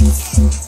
Música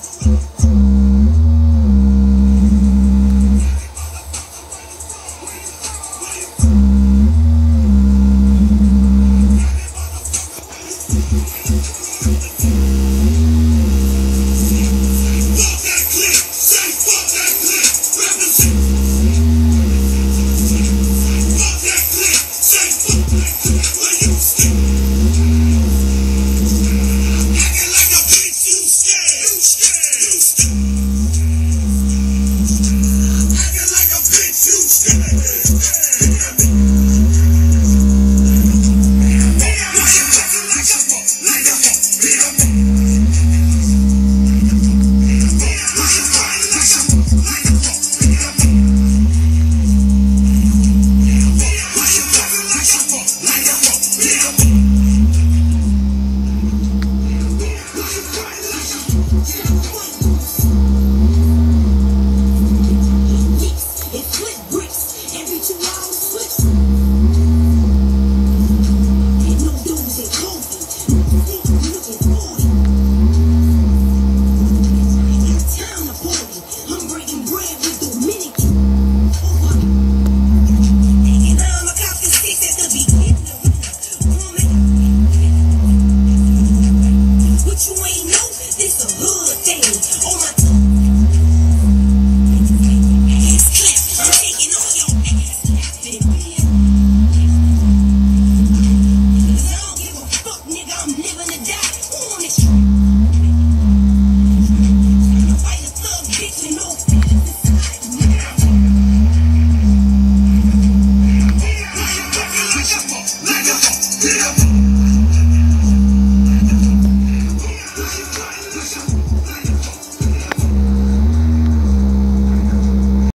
Listen.